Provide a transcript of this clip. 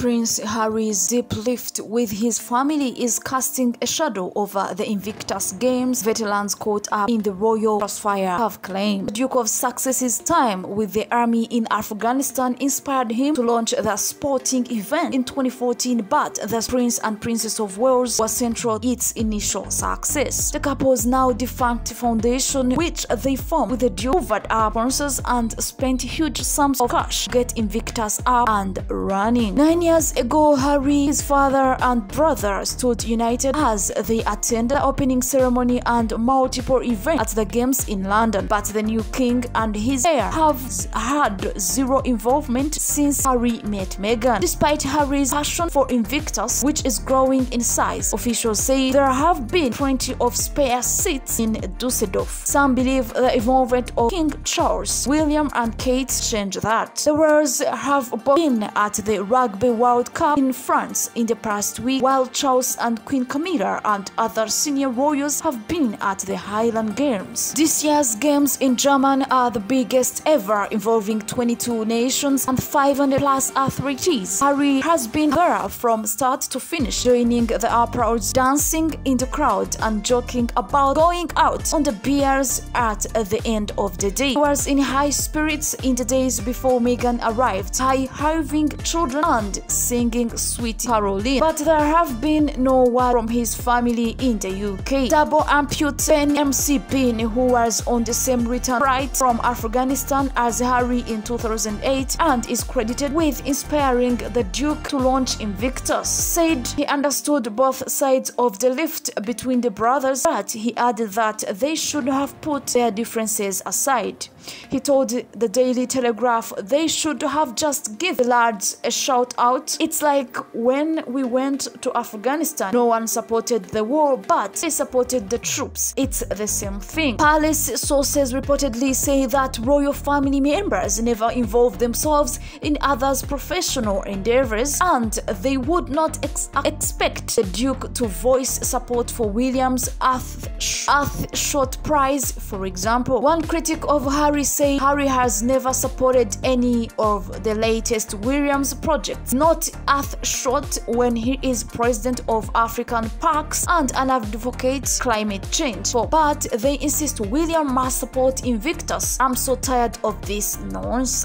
Prince Harry's deep lift with his family is casting a shadow over the Invictus Games veterans caught up in the royal crossfire have claimed. The Duke of Sussex's time with the army in Afghanistan inspired him to launch the sporting event in 2014, but the Prince and Princess of Wales was central to its initial success. The couple's now defunct foundation, which they formed with the Duke, hoovered up sponsors and spent huge sums of cash to get Invictus up and running. Nine years ago, Harry, his father, and brother stood united as they attended the opening ceremony and multiple events at the Games in London. But the new king and his heir have had zero involvement since Harry met Meghan. Despite Harry's passion for Invictus, which is growing in size, officials say there have been plenty of spare seats in Dusseldorf. Some believe the involvement of King Charles, William, and Kate changed that. The royals have been at the Rugby World Cup in France in the past week, while Charles and Queen Camilla and other senior royals have been at the Highland Games. This year's games in Germany are the biggest ever, involving 22 nations and 500 plus athletes. Harry has been there from start to finish, joining the applause, dancing in the crowd, and joking about going out on the beers at the end of the day. He was in high spirits in the days before Meghan arrived, high having children and singing Sweet Caroline. But there have been no word from his family in the UK. Double amputee MC who was on the same return flight from Afghanistan as Harry in 2008 and is credited with inspiring the Duke to launch Invictus, said he understood both sides of the lift between the brothers, but he added that they should have put their differences aside. He told the Daily Telegraph they should have just given the lads a shout out. It's like when we went to Afghanistan, no one supported the war, but they supported the troops. It's the same thing. Palace sources reportedly say that royal family members never involve themselves in others' professional endeavors, and they would not ex expect the Duke to voice support for William's Earth, Earthshot Prize, for example. One critic of Harry say Harry has never supported any of the latest Williams projects, not Earthshot when he is president of African Parks and an advocate climate change. But they insist William must support Invictus. I'm so tired of this nonsense.